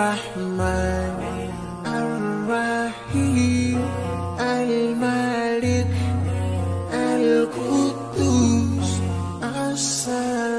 Ar-Rahman Ar-Rahim Al-Malik Al-Quddus As-Salam.